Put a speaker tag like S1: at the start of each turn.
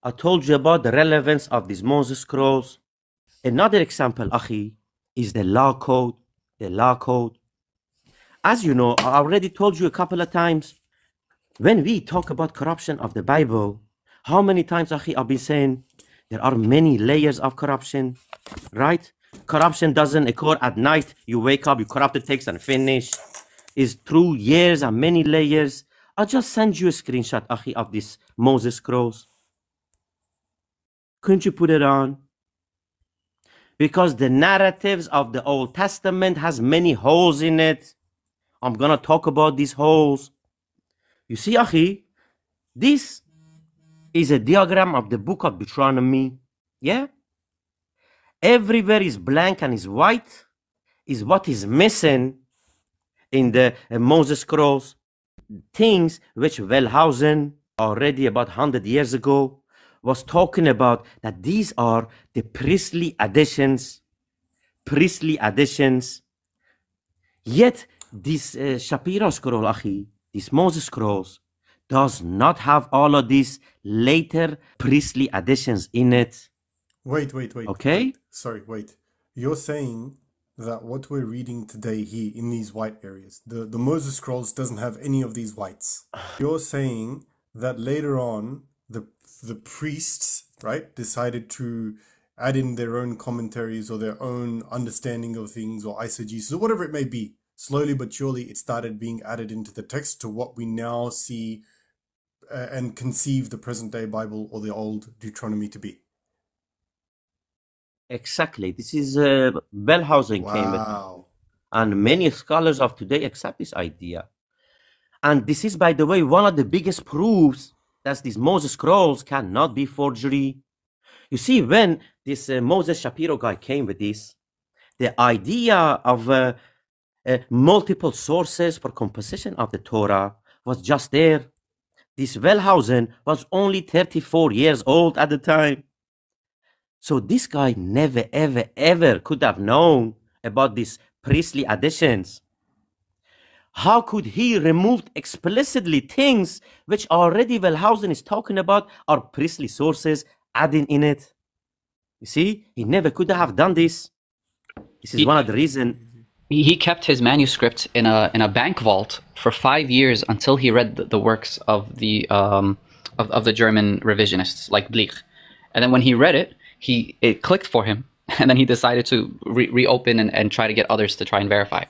S1: I told you about the relevance of these Moses scrolls. Another example, Akhi, is the law code. The law code. As you know, I already told you a couple of times, when we talk about corruption of the Bible, how many times, Akhi, I've been saying there are many layers of corruption, right? Corruption doesn't occur at night. You wake up, you corrupt the text and finish. It's through years and many layers. I'll just send you a screenshot, Akhi, of this Moses scrolls. Couldn't you put it on? Because the narratives of the Old Testament has many holes in it. I'm gonna talk about these holes. You see, Akhi, this is a diagram of the book of Deuteronomy. Yeah? Everywhere is blank and is white, is what is missing in the uh, Moses scrolls. Things which Wellhausen, already about 100 years ago, was talking about that these are the priestly additions, priestly additions. Yet, this uh, Shapiro scroll, Achi, this Moses scrolls, does not have all of these later priestly additions in it.
S2: Wait, wait, wait.
S1: Okay?
S2: wait. Sorry, wait. You're saying that what we're reading today here in these white areas, the, the Moses scrolls doesn't have any of these whites. You're saying that later on the the priests, right, decided to add in their own commentaries or their own understanding of things or eisegesis or whatever it may be. Slowly but surely, it started being added into the text to what we now see uh, and conceive the present day Bible or the old Deuteronomy to be.
S1: Exactly. This is uh, Wellhausen came with, and many scholars of today accept this idea. And this is, by the way, one of the biggest proofs that these Moses scrolls cannot be forgery. You see, when this uh, Moses Shapiro guy came with this, the idea of uh, uh, multiple sources for composition of the Torah was just there. This Wellhausen was only 34 years old at the time. So this guy never, ever, ever could have known about these priestly additions. How could he remove explicitly things which already Wellhausen is talking about are priestly sources adding in it? You see, he never could have done this. This is
S3: He-
S1: one of the reasons.
S3: He, he kept his manuscript in a in a bank vault for five years until he read the, the works of the um, of, of the German revisionists like Bleich, and then when he read it, he it clicked for him, and then he decided to re- reopen and, and try to get others to try and verify.